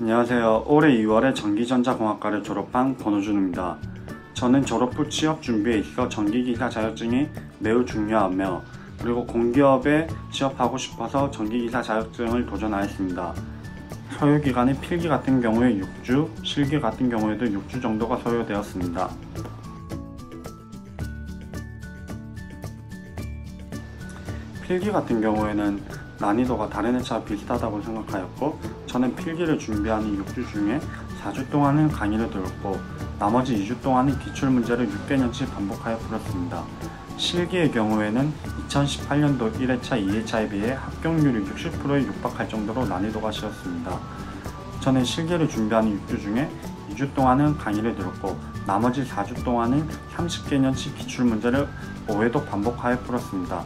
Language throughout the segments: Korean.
안녕하세요. 올해 2월에 전기전자공학과를 졸업한 권호준입니다. 저는 졸업 후 취업 준비에 있어 전기기사 자격증이 매우 중요하며 그리고 공기업에 취업하고 싶어서 전기기사 자격증을 도전하였습니다. 소요기간이 필기 같은 경우에 6주, 실기 같은 경우에도 6주 정도가 소요되었습니다. 필기 같은 경우에는 난이도가 다른 회차와 비슷하다고 생각하였고 저는 필기를 준비하는 6주 중에 4주 동안은 강의를 들었고 나머지 2주 동안은 기출문제를 6개년치 반복하여 풀었습니다. 실기의 경우에는 2018년도 1회차, 2회차에 비해 합격률이 60%에 육박할 정도로 난이도가 쉬웠습니다. 저는 실기를 준비하는 6주 중에 2주 동안은 강의를 들었고 나머지 4주 동안은 30개년치 기출문제를 5회도 반복하여 풀었습니다.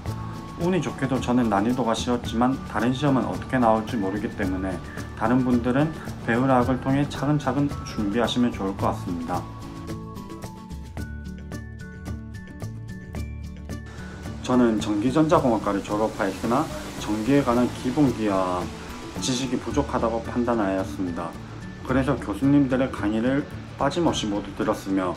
운이 좋게도 저는 난이도가 쉬웠지만 다른 시험은 어떻게 나올지 모르기 때문에 다른 분들은 배우라 학을 통해 차근차근 준비하시면 좋을 것 같습니다. 저는 전기전자공학과를 졸업하였으나 전기에 관한 기본기와 지식이 부족하다고 판단하였습니다. 그래서 교수님들의 강의를 빠짐없이 모두 들었으며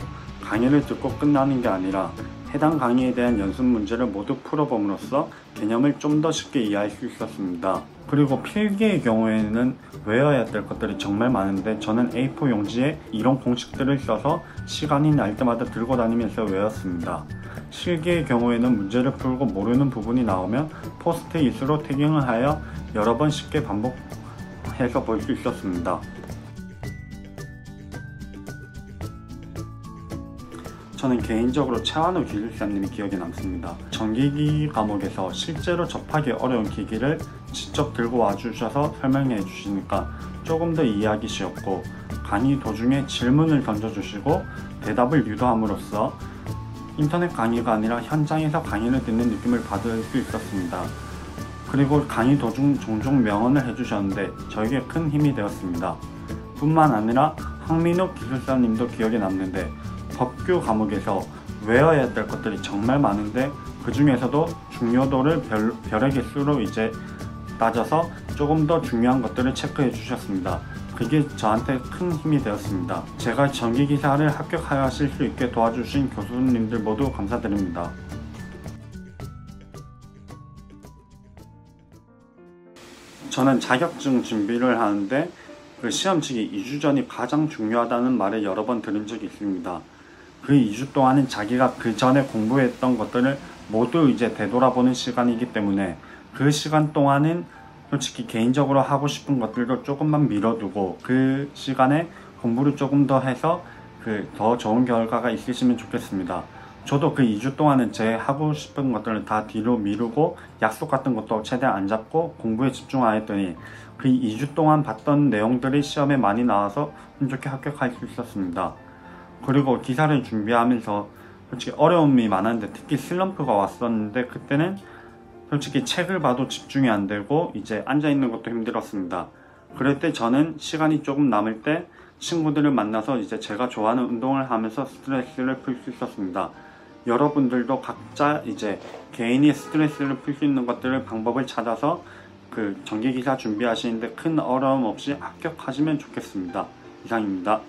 강의를 듣고 끝나는 게 아니라 해당 강의에 대한 연습 문제를 모두 풀어봄으로써 개념을 좀 더 쉽게 이해할 수 있었습니다. 그리고 필기의 경우에는 외워야 될 것들이 정말 많은데 저는 A4 용지에 이런 공식들을 써서 시간이 날 때마다 들고 다니면서 외웠습니다. 실기의 경우에는 문제를 풀고 모르는 부분이 나오면 포스트잇으로 태깅을 하여 여러 번 쉽게 반복해서 볼 수 있었습니다. 저는 개인적으로 최완우 기술사님이 기억에 남습니다. 전기기 과목에서 실제로 접하기 어려운 기기를 직접 들고 와주셔서 설명해 주시니까 조금 더 이해하기 쉬웠고 강의 도중에 질문을 던져주시고 대답을 유도함으로써 인터넷 강의가 아니라 현장에서 강의를 듣는 느낌을 받을 수 있었습니다. 그리고 강의 도중 종종 명언을 해주셨는데 저에게 큰 힘이 되었습니다. 뿐만 아니라 황민욱 기술사님도 기억에 남는데 법규 과목에서 외워야 될 것들이 정말 많은데 그 중에서도 중요도를 별, 별의 개수로 이제 따져서 조금 더 중요한 것들을 체크해 주셨습니다. 그게 저한테 큰 힘이 되었습니다. 제가 전기기사를 합격하실 수 있게 도와주신 교수님들 모두 감사드립니다. 저는 자격증 준비를 하는데 그 시험치기 2주 전이 가장 중요하다는 말을 여러 번 들은 적이 있습니다. 그 2주 동안은 자기가 그 전에 공부했던 것들을 모두 이제 되돌아보는 시간이기 때문에 그 시간 동안은 솔직히 개인적으로 하고 싶은 것들도 조금만 미뤄두고 그 시간에 공부를 조금 더 해서 그 더 좋은 결과가 있으시면 좋겠습니다. 저도 그 2주 동안은 제 하고 싶은 것들을 다 뒤로 미루고 약속 같은 것도 최대한 안 잡고 공부에 집중하였더니 그 2주 동안 봤던 내용들이 시험에 많이 나와서 좋게 합격할 수 있었습니다. 그리고 기사를 준비하면서 솔직히 어려움이 많았는데 특히 슬럼프가 왔었는데 그때는 솔직히 책을 봐도 집중이 안 되고 이제 앉아 있는 것도 힘들었습니다. 그럴 때 저는 시간이 조금 남을 때 친구들을 만나서 이제 제가 좋아하는 운동을 하면서 스트레스를 풀 수 있었습니다. 여러분들도 각자 이제 개인이 스트레스를 풀 수 있는 것들을 방법을 찾아서 그 전기기사 준비하시는데 큰 어려움 없이 합격하시면 좋겠습니다. 이상입니다.